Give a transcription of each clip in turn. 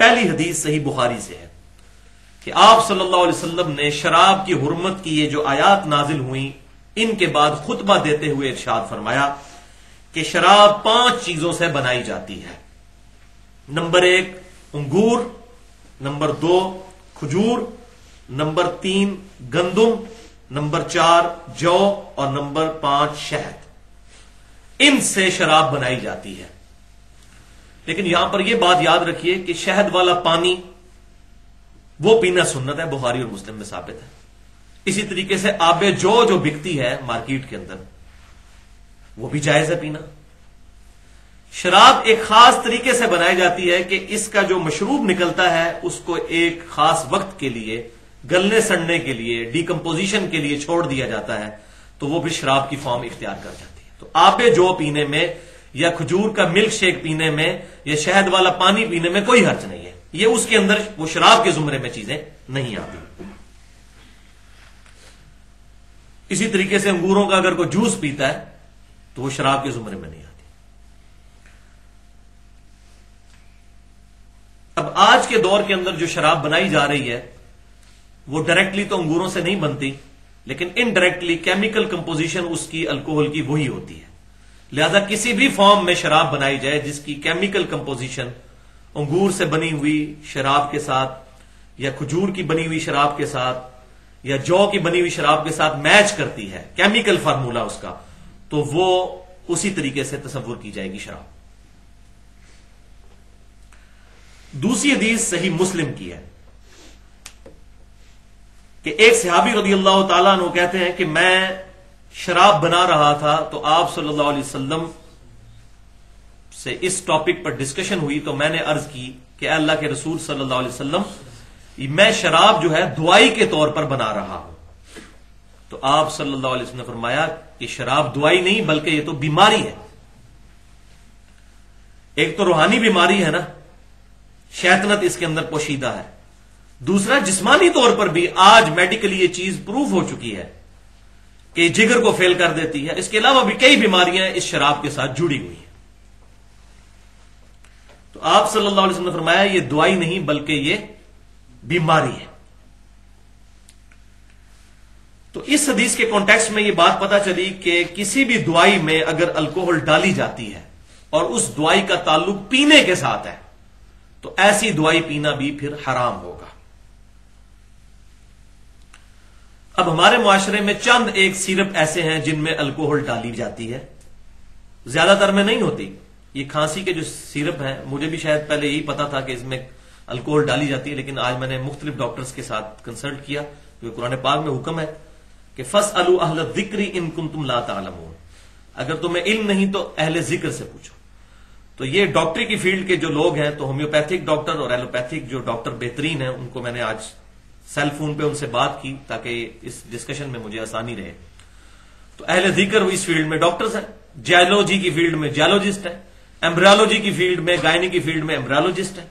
पहली हदीस सही बुखारी से है कि आप सल्लल्लाहु अलैहि वसल्लम ने शराब की हुरमत की ये जो आयात नाजिल हुई, इनके बाद खुतबा देते हुए इरशाद फरमाया कि शराब पाँच चीज़ों से बनाई जाती है। नंबर एक, अंगूर, नंबर दो, खजूर, नंबर तीन, गंदुम, नंबर चार, जौ और नंबर पाँच, शहद। इनसे शराब बनाई जाती है। लेकिन यहाँ पर यह बात याद रखिए कि शहद वाला पानी, वो पीना सुन्नत है बुहारी और मुस्लिम में साबित है। इसी तरीके से आबे जो जो बिकती है मार्केट के अंदर, वो भी जायज़ है पीना। शराब एक खास तरीके से बनाई जाती है कि इसका जो मशरूब निकलता है, उसको एक खास वक्त के लिए, गलने सड़ने के लिए डिकम्पोजिशन के लिए छोड़ दिया जाता है तो वो भी शराब की फॉर्म इख्तियार कर जाती है। तो आबे जो पीने में या खजूर का मिल्क शेक पीने में, या शहद वाला पानी पीने में कोई हर्ज नहीं है। ये उसके अंदर, वो शराब के जुमरे में चीज़ें नहीं आती। इसी तरीके से अंगूरों का अगर कोई जूस पीता है तो वो शराब के जुमरे में नहीं आती। अब आज के दौर के अंदर जो शराब बनाई जा रही है, वो डायरेक्टली तो अंगूरों से नहीं बनती, लेकिन इनडायरेक्टली केमिकल कंपोजिशन उसकी अल्कोहल की वही होती है। लिहाजा किसी भी फॉर्म में शराब बनाई जाए जिसकी केमिकल कंपोजिशन अंगूर से बनी हुई शराब के साथ, या खजूर की बनी हुई शराब के साथ, या जौ की बनी हुई शराब के साथ मैच करती है केमिकल फार्मूला उसका तो वो उसी तरीके से तस्वुर की जाएगी शराब। दूसरी हदीस सही मुस्लिम की है कि एक सिहाबी रदी अल्लाह तला कहते हैं कि मैं शराब बना रहा था तो आप सल्लल्लाहु अलैहि वसल्लम से इस टॉपिक पर डिस्कशन हुई तो मैंने अर्ज़ की कि अल्लाह के रसूल सल्लल्लाहु अलैहि वसल्लम मैं शराब जो है दुआई के तौर पर बना रहा हूँ। तो आप सल्लल्लाहु अलैहि वसल्लम ने फरमाया कि शराब दुआई नहीं, बल्कि ये तो बीमारी है। एक तो रूहानी बीमारी है ना, शैतनत इसके अंदर पोशीदा है। दूसरा, जिस्मानी तौर पर भी आज मेडिकली ये चीज़ प्रूफ हो चुकी है। कि जिगर को फेल कर देती है। इसके अलावा भी कई बीमारियाँ इस शराब के साथ जुड़ी हुई हैं। तो आप सल्लल्लाहु अलैहि वसल्लम ने फरमाया, ये दवाई नहीं, बल्कि ये बीमारी है। तो इस हदीस के कॉन्टेक्स्ट में ये बात पता चली कि किसी भी दवाई में अगर अल्कोहल डाली जाती है, और उस दवाई का ताल्लुक पीने के साथ है तो ऐसी दवाई पीना भी फिर हराम होगा। अब हमारे मुआशरे में चंद एक सिरप ऐसे हैं जिनमें अल्कोहल डाली जाती है। ज़्यादातर में नहीं होती। ये खांसी के जो सिरप हैं, मुझे भी शायद पहले यही पता था कि इसमें अल्कोहल डाली जाती है, लेकिन आज मैंने मुख्तलिफ़ डॉक्टर्स के साथ कंसल्ट किया क्योंकि कुरान पाक में हुक्म है कि फस अलू अहल जिक्री इन कुन तुम ला तालमून। अगर तुम्हें इल्म नहीं तो अहले ज़िक्र से पूछो। तो ये डॉक्टरी की फ़ील्ड के जो लोग हैं तो होम्योपैथिक डॉक्टर और एलोपैथिक जो डॉक्टर बेहतरीन है, उनको मैंने आज सेल फ़ोन पे उनसे बात की ताकि इस डिस्कशन में मुझे आसानी रहे। तो अहले ज़िक्र इस फ़ील्ड में डॉक्टर्स हैं। जायोलॉजी की फ़ील्ड में जायोलॉजिस्ट है। एम्ब्रियोलॉजी की फ़ील्ड में गायनी की फ़ील्ड में एम्ब्रियोलॉजिस्ट है।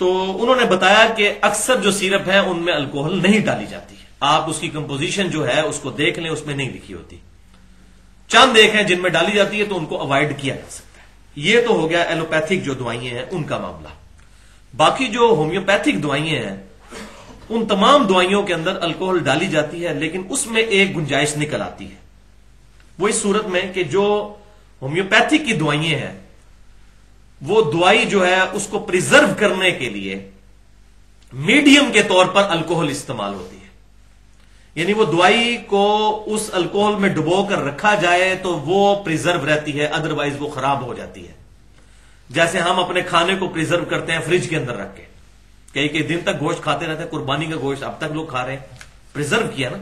तो उन्होंने बताया कि अक्सर जो सिरप है, उनमें अल्कोहल नहीं डाली जाती है। आप उसकी कंपोजिशन जो है, उसको देख लें, उसमें नहीं लिखी होती। चंद एक हैं जिनमें डाली जाती है तो उनको अवॉइड किया जा सकता है। ये तो हो गया एलोपैथिक जो दवाइयाँ हैं, उनका मामला। बाकी जो होम्योपैथिक दवाइयाँ हैं, उन तमाम दवाइयों के अंदर अल्कोहल डाली जाती है, लेकिन उसमें एक गुंजाइश निकल आती है। वो इस सूरत में कि जो होम्योपैथिक की दवाइयाँ हैं, वो दवाई जो है, उसको प्रिजर्व करने के लिए मीडियम के तौर पर अल्कोहल इस्तेमाल होती है। यानी वो दवाई को उस अल्कोहल में डुबो कर रखा जाए तो वो प्रिजर्व रहती है अदरवाइज़ वो खराब हो जाती है। जैसे हम अपने खाने को प्रिजर्व करते हैं फ्रिज के अंदर रख के। कई कई दिन तक गोश्त खाते रहते हैं, कुर्बानी का गोश्त, अब तक लोग खा रहे हैं। प्रिजर्व किया ना।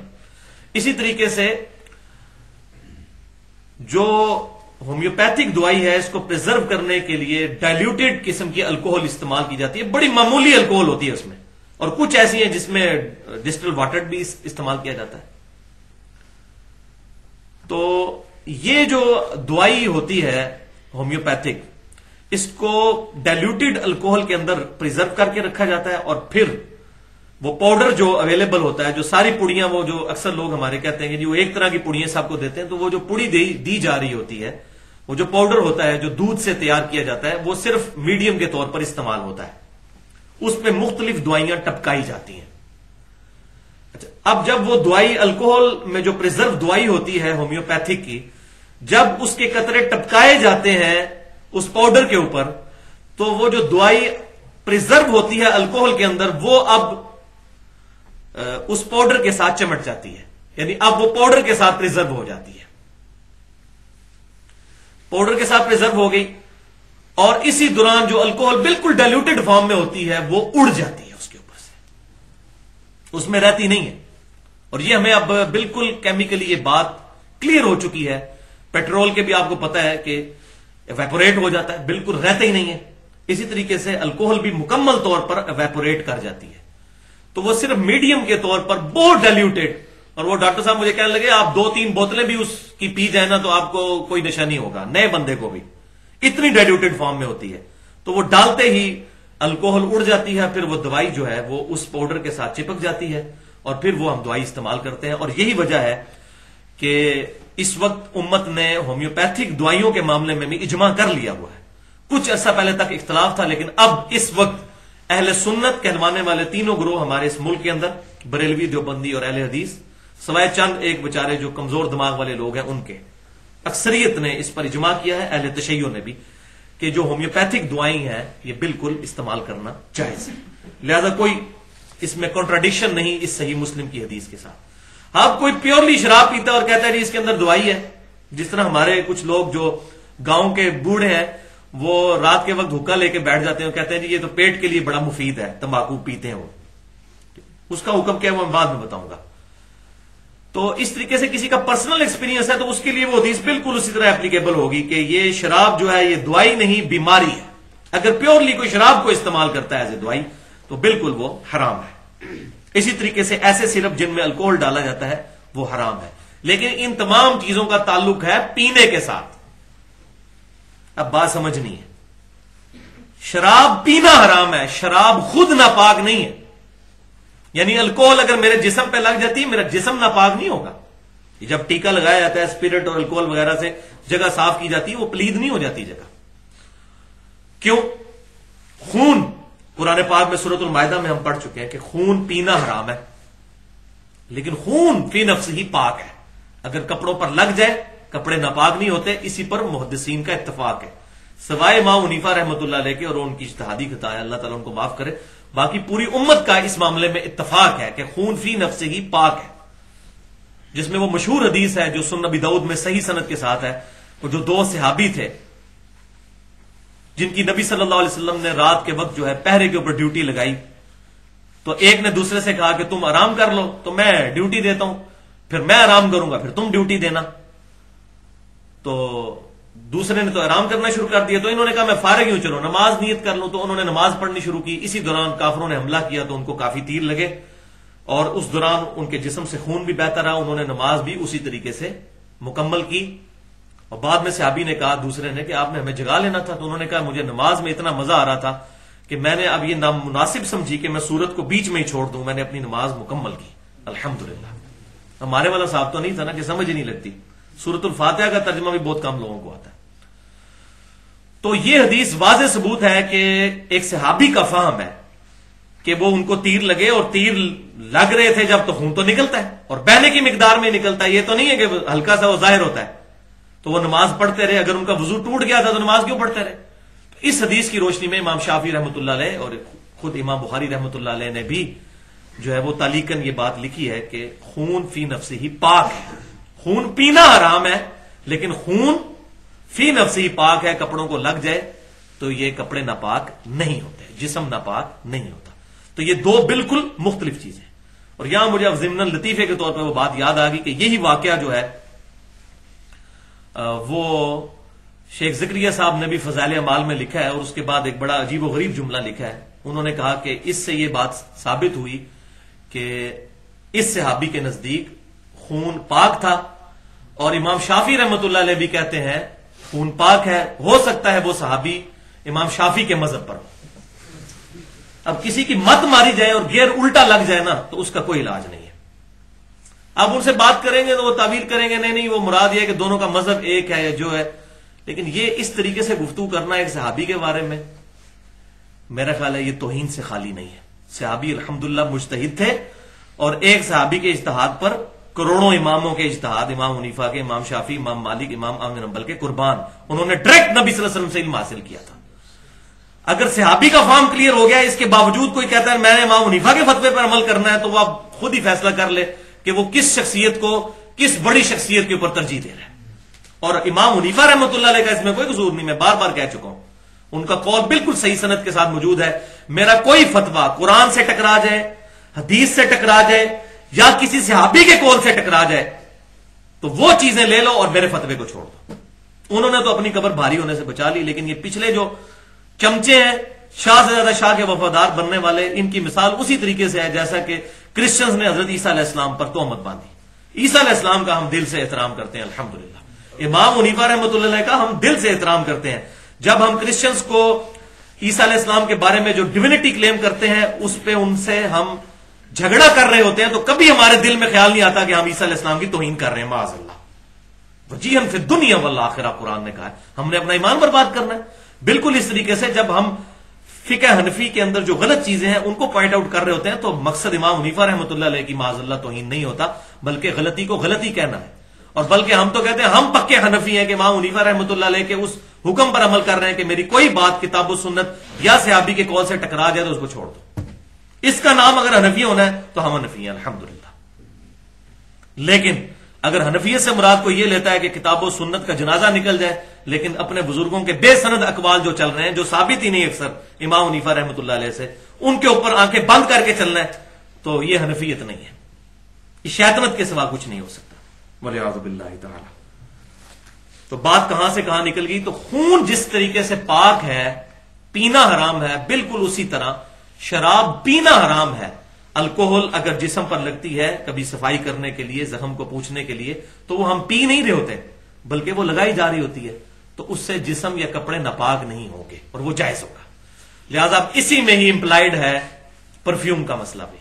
इसी तरीके से जो होम्योपैथिक दवाई है, इसको प्रिजर्व करने के लिए डायल्यूटेड किस्म की अल्कोहल इस्तेमाल की जाती है। बड़ी मामूली अल्कोहल होती है उसमें। और कुछ ऐसी है जिसमें डिस्टल वाटर भी इस्तेमाल किया जाता है। तो ये जो दवाई होती है होम्योपैथिक इसको डायल्यूटेड अल्कोहल के अंदर प्रिजर्व करके रखा जाता है और फिर वो पाउडर जो अवेलेबल होता है, जो सारी पुड़ियाँ वो जो अक्सर लोग हमारे कहते हैं कि जी वो एक तरह की पुड़ियाँ सबको देते हैं तो वो जो पुड़ी दी जा रही होती है, वो जो पाउडर होता है, जो दूध से तैयार किया जाता है, वो सिर्फ़ मीडियम के तौर पर इस्तेमाल होता है। उस पर मुख्तलिफ़ दवाइयाँ टपकाई जाती हैं। अच्छा अब जब वो दवाई अल्कोहल में जो प्रिजर्व दवाई होती है होम्योपैथिक की, जब उसके कतरे टपकाए जाते हैं उस पाउडर के ऊपर तो वो जो दवाई प्रिजर्व होती है अल्कोहल के अंदर, वो अब उस पाउडर के साथ चमट जाती है। यानी अब वो पाउडर के साथ प्रिजर्व हो जाती है। पाउडर के साथ प्रिजर्व हो गई, और इसी दौरान जो अल्कोहल बिल्कुल डाइल्यूटेड फॉर्म में होती है, वो उड़ जाती है उसके ऊपर से। उसमें रहती नहीं है। और ये हमें अब बिल्कुल केमिकली ये बात क्लियर हो चुकी है। पेट्रोल के भी आपको पता है कि एवेपोरेट हो जाता है, बिल्कुल रहता ही नहीं है। इसी तरीके से अल्कोहल भी मुकम्मल तौर पर एवेपोरेट कर जाती है। तो वो सिर्फ़ मीडियम के तौर पर बहुत डाइल्यूटेड और वो डॉक्टर साहब मुझे कहने लगे, आप दो तीन बोतलें भी उसकी पी जाए ना तो आपको कोई नशा नहीं होगा। नए बंदे को भी। इतनी डाइल्यूटेड फॉर्म में होती है। तो वो डालते ही अल्कोहल उड़ जाती है, फिर वो दवाई जो है, वो उस पाउडर के साथ चिपक जाती है। और फिर वो हम दवाई इस्तेमाल करते हैं। और यही वजह है कि इस वक्त उम्मत ने होम्योपैथिक दवाइयों के मामले में भी इजमा कर लिया हुआ है। कुछ अर्सा पहले तक इख्तलाफ था, लेकिन अब इस वक्त अहल सुन्नत कहलवाने वाले तीनों ग्रोह हमारे इस मुल्क के अंदर, बरेलवी, देवबंदी और अहल हदीस, सवाए चंद एक बेचारे जो कमज़ोर दिमाग वाले लोग हैं उनके। अक्सरियत ने इस पर इजमा किया है, अहल तशैयों ने भी, कि जो होम्योपैथिक दवाई हैं, ये बिल्कुल इस्तेमाल करना है। लिहाजा कोई इसमें कॉन्ट्राडिक्शन नहीं इस सही मुस्लिम की हदीस के साथ। अब कोई प्योरली शराब पीता और कहता है जी इसके अंदर दवाई है। जिस तरह हमारे कुछ लोग जो गाँव के बूढ़े हैं, वो रात के वक्त हुक्का लेके बैठ जाते हैं और कहते हैं, जी, ये तो पेट के लिए बड़ा मुफीद है, तंबाकू पीते हैं वो। उसका हुक्म क्या है, वो मैं बाद में बताऊँगा। तो इस तरीके से किसी का पर्सनल एक्सपीरियंस है तो उसके लिए वो हदीस बिल्कुल उसी तरह एप्लीकेबल होगी कि ये शराब जो है, ये दवाई नहीं, बीमारी है। अगर प्योरली कोई शराब को इस्तेमाल करता है एज ए दवाई तो बिल्कुल वो हराम है। इसी तरीके से ऐसे सिरप जिनमें अल्कोहल डाला जाता है, वो हराम है। लेकिन इन तमाम चीज़ों का ताल्लुक है पीने के साथ। अब बात समझनी है। शराब पीना हराम है, शराब खुद नापाक नहीं है। यानी अल्कोहल अगर मेरे जिसम पे लग जाती है मेरा जिसम नापाक नहीं होगा। जब टीका लगाया जाता है स्पिरिट और अल्कोहल वगैरह से जगह साफ़ की जाती है, वो प्लीद नहीं हो जाती जगह। क्यों? खून पुराने पाक में सूरतुल मायदा में हम पढ़ चुके हैं कि खून पीना हराम है, लेकिन खून फ़ी नफ्स ही पाक है। अगर कपड़ों पर लग जाए, कपड़े नापाक नहीं होते, इसी पर मुहदसिन का इतफाक है। सवाए माँ मुनीफा रहमत के और उनकी इश्तहादी खता है अल्लाह तला उनको माफ़ करे। बाकी पूरी उम्मत का इस मामले में इतफाक है कि खून फ़ी नफ्स ही पाक है। जिसमें वो मशहूर हदीस है जो सुन नबी दाऊद में सही सनत के साथ है वो जो दो सिहाबी थे जिनकी नबी सल्लल्लाहु अलैहि वसल्लम ने रात के वक्त जो है पहरे के ऊपर ड्यूटी लगाई। तो एक ने दूसरे से कहा कि तुम आराम कर लो तो मैं ड्यूटी देता हूँ। फिर मैं आराम करूँगा, फिर तुम ड्यूटी देना। तो दूसरे ने तो आराम करना शुरू कर दिया तो इन्होंने कहा, मैं फारग हूँ, चलो नमाज़ नियत कर लूँ। तो उन्होंने नमाज़ पढ़नी शुरू की। इसी दौरान काफरों ने हमला किया तो उनको काफ़ी तीर लगे। और उस दौरान उनके जिसम से खून भी बहता रहा। उन्होंने नमाज़ भी उसी तरीके से मुकम्मल की। और बाद में सहाबी ने कहा, दूसरे ने कि आपने हमें जगा लेना था तो उन्होंने कहा, मुझे नमाज़ में इतना मज़ा आ रहा था कि मैंने अब ये नामुनासिब समझी कि मैं सूरत को बीच में ही छोड़ दूँ, मैंने अपनी नमाज़ मुकम्मल की। अल्हम्दुलिल्लाह। हमारे वाला साहब तो नहीं था ना कि समझ ही नहीं लगती। सूरतुल फातिहा का तर्जमा भी बहुत कम लोगों को आता है। तो ये हदीस वाज सबूत है कि एक सहाबी का फहम है कि वो उनको तीर लगे और तीर लग रहे थे जब तो खून तो निकलता है और बहने की मिकदार में निकलता है। ये तो नहीं है कि हल्का सा वो ज़ाहिर होता है। तो वो नमाज़ पढ़ते रहे, अगर उनका वज़ू टूट गया था तो नमाज़ क्यों पढ़ते रहे? तो इस हदीस की रोशनी में इमाम शाफी रहमत और खुद इमाम बुखारी रहमत ने भी जो है वो तालीकन ये बात लिखी है कि खून फ़ी नफ्स ही पाक है। खून पीना आराम है, लेकिन खून फ़ी नफ्स ही पाक है, कपड़ों को लग जाए तो ये कपड़े नापाक नहीं होते, जिसम नापाक नहीं होता। तो ये दो बिल्कुल मुख्तलिफ़ चीज़ें और यहाँ मुझे अब जिमन लतीफे के तौर पर वो बात याद आ गई कि यही वाक्य जो है वो शेख जिक्रिया साहब ने भी फजाल अमाल में लिखा है और उसके बाद एक बड़ा अजीब व गरीब जुमला लिखा है। उन्होंने कहा कि इससे यह बात साबित हुई कि इस सहाबी के नज़दीक खून पाक था और इमाम शाफी रहमत भी कहते हैं, खून पाक है, हो सकता है वो सहाबी इमाम शाफी के मज़हब पर अब किसी की मत मारी जाए और गेर उल्टा लग जाए ना तो उसका कोई इलाज नहीं। अब उनसे बात करेंगे तो वो तावील करेंगे, नहीं नहीं, वो मुराद यह कि दोनों का मज़हब एक है या जो है। लेकिन ये इस तरीके से गुफ्तु करना एक सहाबी के बारे में, मेरा ख्याल है ये तोहिन से खाली नहीं है। सहाबी अलहमदुल्ला मुश्तहिद थे और एक सहाबी के इश्तहाद पर करोड़ों इमामों के इश्तहाद, इमाम मुनीफा के, इमाम शाफी, इमाम मालिक, इमाम आमिन नंबल के कुर्बान, उन्होंने डायरेक्ट नबी वसल्लम से इल्म हासिल किया था। अगर सहाबी का फॉर्म क्लियर हो गया, इसके बावजूद कोई कहता है, मैंने इमाम मुनीफा के फतवे पर अमल करना है तो वह खुद ही फैसला कर ले। कि वो किस शख्सियत को, किस बड़ी शख्सियत के ऊपर तरजीह दे रहे हैं। और इमाम मुनीफा रहमत का इसमें कोई कसूर नहीं, मैं बार बार कह चुका हूँ। उनका कौल बिल्कुल सही सनत के साथ मौजूद है। मेरा कोई फतवा कुरान से टकरा जाए, हदीस से टकरा जाए, या किसी सिहाबी के कौल से टकरा जाए तो वो चीज़ें ले लो और मेरे फतवे को छोड़ दो। उन्होंने तो अपनी कबर भारी होने से बचा ली, लेकिन ये पिछले जो चमचे हैं, शाह से ज़्यादा शाह के वफादार बनने वाले, इनकी मिसाल उसी तरीके से है, जैसा कि क्रिश्चियंस ने हज़रत ईसा इस्लाम पर तोहमत बांधी। ईसा इस्लाम का हम दिल से एहतराम करते हैं, अल्हम्दुलिल्लाह। इमाम मुनीफा रहमत का हम दिल से एहतराम करते हैं। जब हम क्रिश्चियंस को ईसा इस्लाम के बारे में जो डिविनिटी क्लेम करते हैं, उस पर उनसे हम झगड़ा कर रहे होते हैं तो कभी हमारे दिल में ख्याल नहीं आता कि हम ईसा इस्लाम की तोहिन कर रहे हैं माजल्ला वजी हम फिर दुनिया वल्ला आखिरा, कुरान ने कहा हमने अपना ईमान बर्बाद करना है। बिल्कुल इस तरीके से जब हम फिक हनफी के अंदर जो गलत चीज़ें हैं, उनको पॉइंट आउट कर रहे होते हैं तो मकसद इमाम मुनीफा रहमत की माजल्ला तोहिन नहीं होता, बल्कि गलती को गलती कहना है। और बल्कि हम तो कहते हैं, हम पक्के हनफी हैं कि इमाम मुनीफा रहमत के उस हुक्म पर अमल कर रहे हैं कि मेरी कोई बात किताब सुन्नत या सियाबी के कॉल से टकरा जाए तो उसको छोड़ दो। इसका नाम अगर हनफी होना है तो हम हनफी हैं अलहमदुल्ला लेकिन अगर हनफियत से मुराद को यह लेता है कि किताबों सुन्नत का जनाजा निकल जाए लेकिन अपने बुज़ुर्गों के बेसनद अकबाल जो चल रहे हैं जो साबित ही नहीं अक्सर इमाम उनीफा रहमत से उनके ऊपर आँखें बंद करके चलना है तो यह हनफियत नहीं है। इस शैतनत के सिवा कुछ नहीं हो सकता। वलियाबिल्ला तो बात कहाँ से कहाँ निकल गई? तो खून जिस तरीके से पाक है पीना हराम है बिल्कुल उसी तरह शराब पीना हराम है। अल्कोहल अगर जिसम पर लगती है कभी सफ़ाई करने के लिए जख्म को पूछने के लिए तो वो हम पी नहीं रहे होते बल्कि वो लगाई जा रही होती है। तो उससे जिसम या कपड़े नपाक नहीं होंगे, और वो जायज़ होगा। लिहाजा अब इसी में ही इंप्लाइड है परफ्यूम का मसला भी,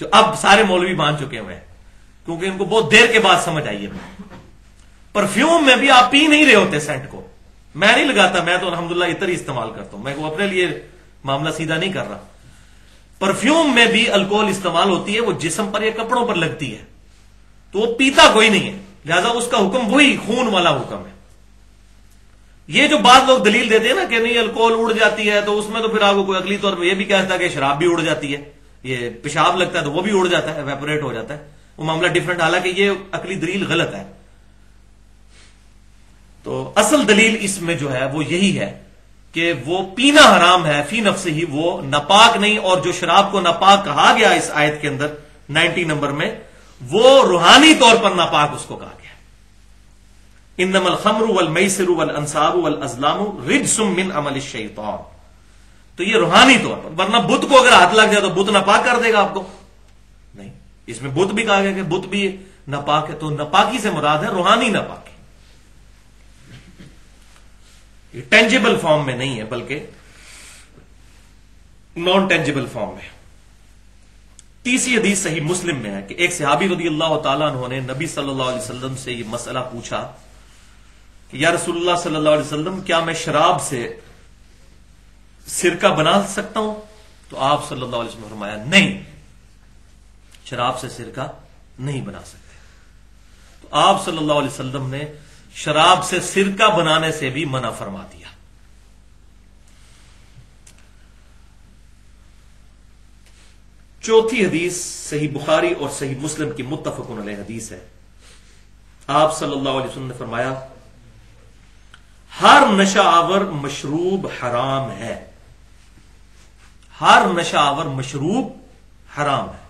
जो अब सारे मौलवी मान चुके हुए हैं, क्योंकि इनको बहुत देर के बाद समझ आई है। परफ्यूम में भी आप पी नहीं रहे होते सेंट को। मैं नहीं लगाता, मैं तो अलहमदुल्ला इतर ही इस्तेमाल करता हूँ। मैं वो अपने लिए मामला सीधा नहीं कर रहा। परफ्यूम में भी अल्कोहल इस्तेमाल होती है, वो जिसम पर या कपड़ों पर लगती है। तो वो पीता कोई नहीं है। लिहाजा उसका हुक्म वही खून वाला हुक्म है। ये जो बात लोग दलील देते हैं ना कि नहीं, अल्कोहल उड़ जाती है तो उसमें तो फिर आपको कोई अगली तौर पर यह भी कहता है कि शराब भी उड़ जाती है। ये पेशाब लगता है तो वो भी उड़ जाता है वेपोरेट हो जाता है। वो मामला डिफरेंट हालाँकि ये अकली दलील गलत है। तो असल दलील इसमें जो है, वो यही है कि वो पीना हराम है, फ़ी नफ से ही, वो नपाक नहीं, और जो शराब को नपाक कहा गया इस आयत के अंदर 90 नंबर में, वो रूहानी तौर पर नापाक उसको कहा खमरू वल मैसरू वल अंसारू वल अजलामू रिजसुम मिन अमल शैतान तो ये रूहानी तौर पर वरना बुद्ध को अगर हाथ लग जाए तो बुद्ध नापाक कर देगा आपको नहीं इसमें बुद्ध भी कहा गया कि बुद्ध भी नापाक है तो नपाकी से मुराद है रूहानी नपाक ये टेंजिबल फॉर्म में नहीं है बल्कि नॉन टेंजिबल फॉर्म में तीसरी हदीस सही मुस्लिम में है कि एक सहाबी रदी अल्लाह तुमने नबी सल्लल्लाहु अलैहि वसल्लम से यह मसला पूछा कि या रसूलुल्लाह सल्लल्लाहु अलैहि वसल्लम, क्या मैं शराब से सिरका बना सकता हूँ? तो आप सल्लल्लाहु अलैहि वसल्लम फरमाया, नहीं। शराब से सिरका नहीं बना सकते। तो आप सल्लल्लाहु अलैहि वसल्लम ने शराब से सिरका बनाने से भी मना फरमा दिया। चौथी हदीस सही बुखारी और सही मुस्लिम की मुतफकुन हदीस है। आप सल्लल्लाहु अलैहि वसल्लम ने फरमाया हर नशा आवर मशरूब हराम है। हर नशा आवर मशरूब हराम है।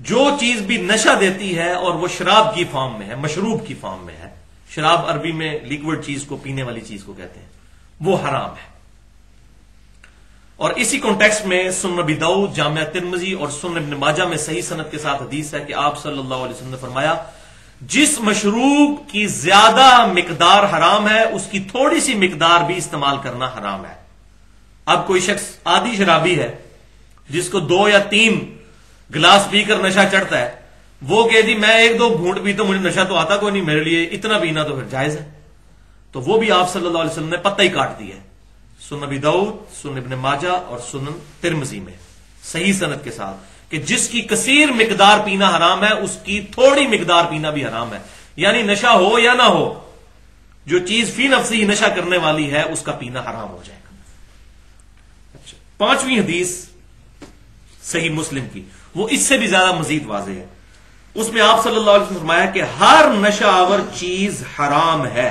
जो चीज़ भी नशा देती है और वो शराब की फॉर्म में है, मशरूब की फॉर्म में है, शराब अरबी में लिक्विड चीज़ को, पीने वाली चीज़ को कहते हैं, वो हराम है। और इसी कॉन्टेक्स्ट में सुन बिदाऊ जामिया तिरमजी और सुन माजा में सही सनत के साथ हदीस है कि आप सल्लल्लाहु अलैहि वसल्लम ने फरमाया जिस मशरूब की ज़्यादा मिकदार हराम है, उसकी थोड़ी सी मिकदार भी इस्तेमाल करना हराम है। अब कोई शख्स आदि शराबी है, जिसको दो या तीन गिलास पीकर नशा चढ़ता है, वो कह दी मैं एक दो घूंट पी तो मुझे नशा तो आता कोई नहीं, मेरे लिए इतना पीना तो फिर जायज़ है। तो वो भी आप सल्लल्लाहु अलैहि वसल्लम ने पत्ता ही काट दिया है। सुन नबी दाऊद सुन इबन माजा और सुन तिरमजी में, सही सनत के साथ। कि जिसकी कसीर मिकदार पीना हराम है, उसकी थोड़ी मिकदार पीना भी हराम है। यानी नशा हो या ना हो, जो चीज़ फ़ी नफसी नशा करने वाली है, उसका पीना हराम हो जाएगा। अच्छा पांचवी हदीस सही मुस्लिम की, वो इससे भी ज़्यादा मजीद वाजे है। उसमें आप सल्लल्लाहु अलैहि वसल्लम फरमाया कि हर नशावर चीज़ हराम है।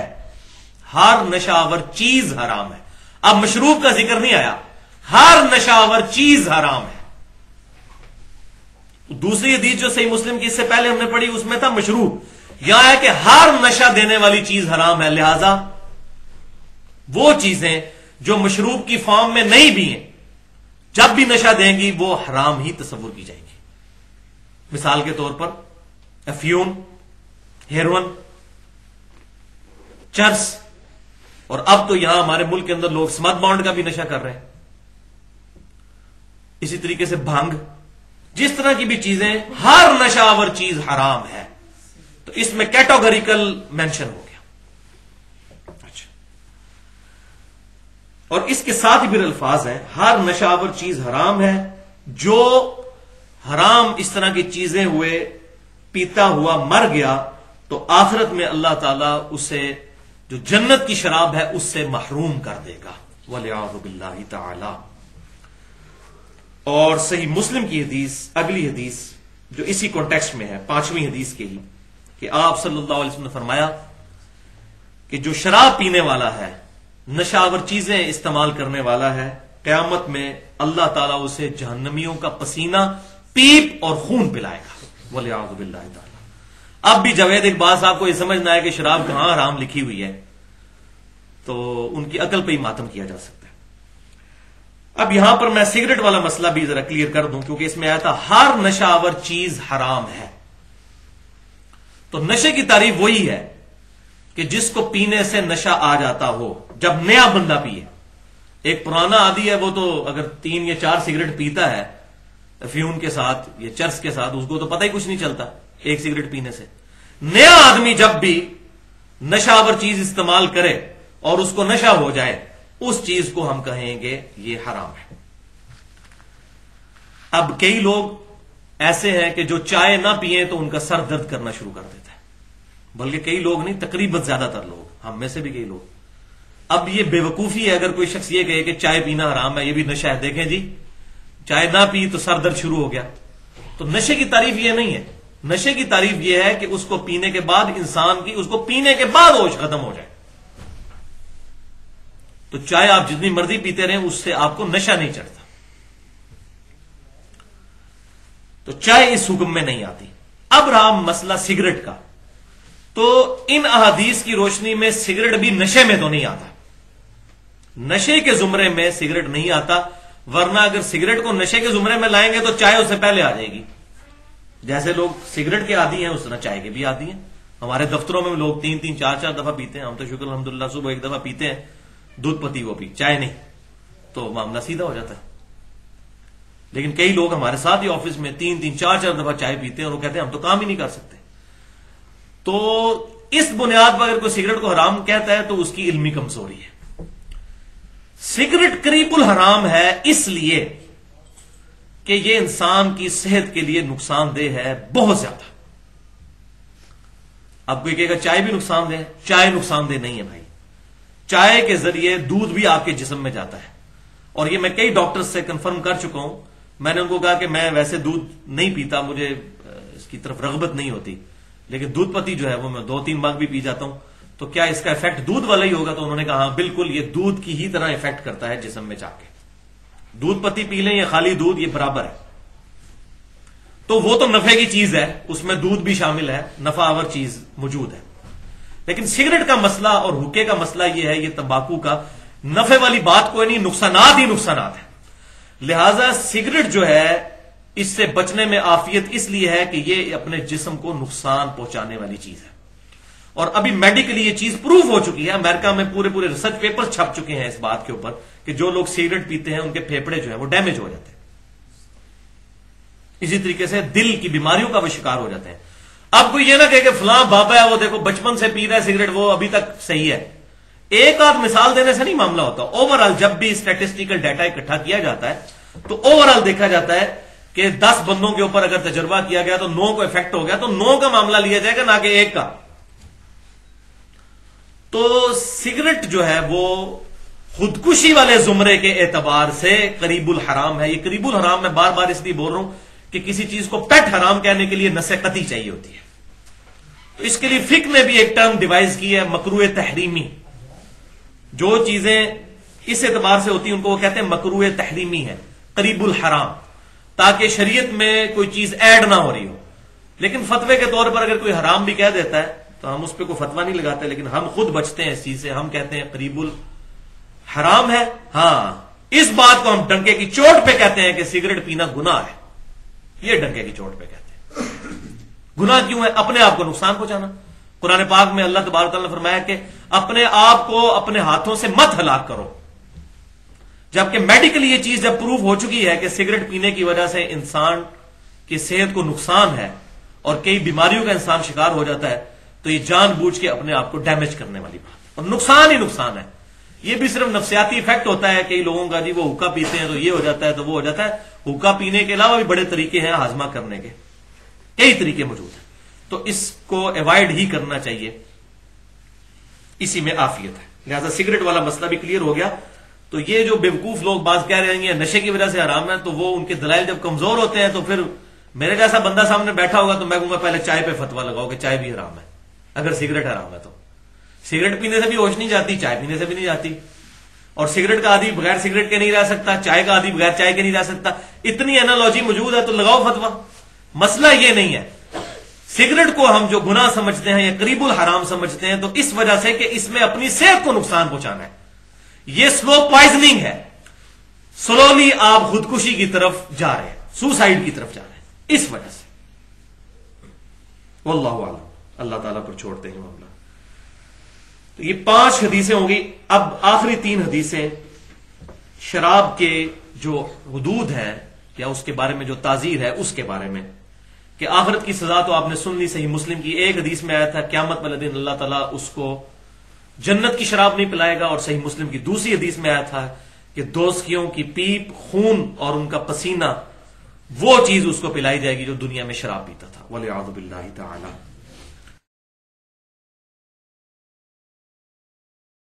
हर नशावर चीज़ हराम है। अब मशरूब का ज़िक्र नहीं आया। हर नशावर चीज़ हराम है। दूसरी हदीस जो सही मुस्लिम की, इससे पहले हमने पढ़ी, उसमें था मशरूब यहाँ है कि हर नशा देने वाली चीज़ हराम है, लिहाजा वो चीज़ें जो मशरूब की फॉर्म में नहीं भी हैं, जब भी नशा देंगी, वो हराम ही तस्वुर की जाएगी। मिसाल के तौर पर अफ्यून हेरोन चर्स और अब तो यहाँ हमारे मुल्क के अंदर लोग स्मद बॉन्ड का भी नशा कर रहे हैं। इसी तरीके से भंग। जिस तरह की भी चीज़ें, हर नशावर चीज़ हराम है। तो इसमें कैटेगोरिकल मेंशन हो गया। अच्छा। और इसके साथ ही फिर अल्फाज हैं, हर नशावर चीज़ हराम है, जो हराम इस तरह की चीज़ें हुए, पीता हुआ, मर गया तो आखिरत में अल्लाह ताला उसे, जो जन्नत की शराब है, उससे महरूम कर देगा। वलियाबिल्ला ताला। और सही मुस्लिम की हदीस, अगली हदीस, जो इसी कॉन्टेक्स्ट में है, पांचवी हदीस के ही, कि आप सल्लल्लाहु अलैहि वसल्लम ने फरमाया कि जो शराब पीने वाला है नशावर चीज़ें इस्तेमाल करने वाला है, क्यामत में अल्लाह ताला उसे जहन्नमियों का पसीना, पीप और खून पिलाएगा। वलियाबिल्ला ताला। अब भी जवेद इकबाल साहब को यह समझना है कि शराब कहाँ हराम लिखी हुई है तो उनकी अकल पर ही मातम किया जा सकता अब यहाँ पर मैं सिगरेट वाला मसला भी जरा क्लियर कर दूँ, क्योंकि इसमें आया था, हर नशावर चीज़ हराम है। तो नशे की तारीफ़ वही है कि जिसको पीने से नशा आ जाता हो, जब नया बंदा पिए। एक पुराना आदि है, वो तो अगर तीन या चार सिगरेट पीता है फ्यून के साथ, या चर्स के साथ, उसको तो पता ही कुछ नहीं चलता, एक सिगरेट पीने से। नया आदमी जब भी नशावर चीज़ इस्तेमाल करे और उसको नशा हो जाए उस चीज़ को हम कहेंगे, ये हराम है। अब कई लोग ऐसे हैं कि जो चाय ना पिए तो उनका सर दर्द करना शुरू कर देता है। बल्कि कई लोग नहीं, तकरीबन ज़्यादातर लोग, हम में से भी कई लोग। अब ये बेवकूफ़ी है, अगर कोई शख्स ये कहे कि चाय पीना हराम है, ये भी नशा है, देखें जी। चाय ना पी तो सर दर्द शुरू हो गया। तो नशे की तारीफ़ ये नहीं है। नशे की तारीफ़ यह है कि उसको पीने के बाद इंसान की, उसको पीने के बाद होश खत्म हो जाए। तो चाहे आप जितनी मर्ज़ी पीते रहें, उससे आपको नशा नहीं चढ़ता। तो चाय इस हुक्म में नहीं आती। अब रहा मसला सिगरेट का। तो इन अहादीस की रोशनी में सिगरेट भी नशे में तो नहीं आता। नशे के जुमरे में सिगरेट नहीं आता, वरना अगर सिगरेट को नशे के जुमरे में लाएँगे तो चाय उससे पहले आ जाएगी। जैसे लोग सिगरेट के आदि हैं, उस तरह चाय के भी आदि हैं। हमारे दफ्तरों में लोग तीन तीन चार चार दफ़ा पीते हैं। हम तो शुक्र अलहमदुल्ला सुबह एक दफ़ा पीते हैं। दूध पति वो पी चाय नहीं तो मामला सीधा हो जाता है। लेकिन कई लोग हमारे साथ ही ऑफ़िस में तीन तीन, चार चार दफ़ा चाय पीते हैं और वो कहते हैं, हम तो काम ही नहीं कर सकते। तो इस बुनियाद पर अगर कोई सिगरेट को हराम कहता है तो उसकी इल्मी कमज़ोरी है। सिगरेट करीबुल हराम है इसलिए कि यह इंसान की सेहत के लिए नुकसानदेह है बहुत ज़्यादा। कोई कहेगा, चाय भी नुकसानदेह चाय नुकसानदेह नहीं है भाई। चाय के ज़रिए दूध भी आपके जिसम में जाता है। और ये मैं कई डॉक्टर्स से कंफर्म कर चुका हूँ। मैंने उनको कहा कि मैं वैसे दूध नहीं पीता, मुझे इसकी तरफ़ रगबत नहीं होती। लेकिन दूध पति जो है, वो मैं दो तीन मग भी पी जाता हूँ। तो क्या इसका इफ़ेक्ट दूध वाला ही होगा? तो उन्होंने कहा हाँ बिल्कुल, ये दूध की ही तरह इफ़ेक्ट करता है जिसम में जाके। दूध पत्ती पी लें या खाली दूध, ये बराबर है। तो वो तो नफे की चीज़ है, उसमें दूध भी शामिल है नफावर चीज़ मौजूद है। लेकिन सिगरेट का मसला और हुक्के का मसला यह है, ये तंबाकू का नफे वाली बात कोई नहीं, नुकसानात ही नुकसानात है। लिहाजा सिगरेट जो है, इससे बचने में आफियत इसलिए है कि यह अपने जिसम को नुकसान पहुँचाने वाली चीज़ है। और अभी मेडिकली ये चीज़ प्रूव हो चुकी है, अमेरिका में पूरे पूरे रिसर्च पेपर छप चुके हैं इस बात के ऊपर कि जो लोग सिगरेट पीते हैं, उनके फेफड़े जो है, वो डैमेज हो जाते हैं। इसी तरीके से दिल की बीमारियों का भी शिकार हो जाते हैं। अब कोई ये ना कहे कि फलां बाबा है, वो देखो बचपन से पी रहा है सिगरेट, वो अभी तक सही है। एक आध मिसाल देने से नहीं मामला होता। ओवरऑल जब भी स्टैटिस्टिकल डाटा इकट्ठा किया जाता है तो ओवरऑल देखा जाता है कि दस बंदों के ऊपर अगर तजर्बा किया गया तो नौ को इफ़ेक्ट हो गया तो नौ का मामला लिया जाएगा, ना कि एक का। तो सिगरेट जो है, वो खुदकुशी वाले जुमरे के एतबार से करीबुल हराम है। ये करीबुल हराम मैं बार बार इसलिए बोल रहा हूँ कि किसी चीज़ को पेट हराम कहने के लिए नशे नसेकती चाहिए होती है। तो इसके लिए फिक ने भी एक टर्म डिवाइस की है मकरू तहरीमी। जो चीज़ें इस एतबार से होती है, उनको वो कहते हैं मकरू तहरीमी है, करीबुल हराम। ताकि शरीयत में कोई चीज़ ऐड ना हो रही हो। लेकिन फतवे के तौर पर अगर कोई हराम भी कह देता है तो हम उस पर कोई फतवा नहीं लगाते, लेकिन हम खुद बचते हैं इस चीज़ से। हम कहते हैं करीबुल हराम है। हाँ, इस बात को हम डंके की चोट पे कहते हैं कि सिगरेट पीना गुनाह है। ये डंके की चोट पे कहते हैं। गुनाह क्यों है? अपने आप को नुकसान पहुंचाना। कुरान पाक में अल्लाह तबारक ने फरमाया कि अपने आप को अपने हाथों से मत हलाक करो। जबकि मेडिकली ये चीज़ जब प्रूव हो चुकी है कि सिगरेट पीने की वजह से इंसान की सेहत को नुकसान है और कई बीमारियों का इंसान शिकार हो जाता है तो ये जानबूझ के अपने आप को डैमेज करने वाली बात और नुकसान ही नुकसान है। ये भी सिर्फ़ नफसियाती इफ़ेक्ट होता है, कई लोगों का जी वो हुक्का पीते हैं तो ये हो जाता है तो वो हो जाता है। हुक्का पीने के अलावा भी बड़े तरीके हैं हाजमा करने के। कई तरीके मौजूद हैं। तो इसको अवॉइड ही करना चाहिए। इसी में आफियत है। लिहाजा सिगरेट वाला मसला भी क्लियर हो गया। तो ये जो बेवकूफ़ लोग बात कह रहे हैं नशे की वजह से आराम है तो वो उनके दलाइल जब कमज़ोर होते हैं तो फिर मेरे जैसा बंदा सामने बैठा होगा तो मैं कहूँगा पहले चाय पे फतवा लगाओ कि चाय भी हराम है। अगर सिगरेट हराम है तो। सिगरेट पीने से भी होश नहीं जाती, चाय पीने से भी नहीं जाती। और सिगरेट का आदि बगैर सिगरेट के नहीं रह सकता, चाय का आदि बगैर चाय के नहीं रह सकता। इतनी एनालॉजी मौजूद है तो लगाओ फतवा। मसला यह नहीं है। सिगरेट को हम जो गुना समझते हैं या करीबुल हराम समझते हैं तो इस वजह से कि इसमें अपनी सेहत को नुकसान पहुंचाना है। यह स्लो पॉइजनिंग है। स्लोली आप खुदकुशी की तरफ़ जा रहे हैं सुसाइड की तरफ़ जा रहे हैं। इस वजह से। वल्लाह अल्लाह ताला पर छोड़ते हैं मामला। तो ये पाँच हदीसें होंगी। अब आखिरी तीन हदीसें। शराब के जो हदूद हैं, या उसके बारे में जो ताजीर है, उसके बारे में। कि आखिरत की सजा तो आपने सुन ली, सही मुस्लिम की एक हदीस में आया था, क्यामत वाले दिन अल्लाह ताला उसको जन्नत की शराब नहीं पिलाएगा, और सही मुस्लिम की दूसरी हदीस में आया था कि दोस्तियों की पीप, खून और उनका पसीना, वो चीज़ उसको पिलाई जाएगी जो दुनिया में शराब पीता था। वले आदबिल्ला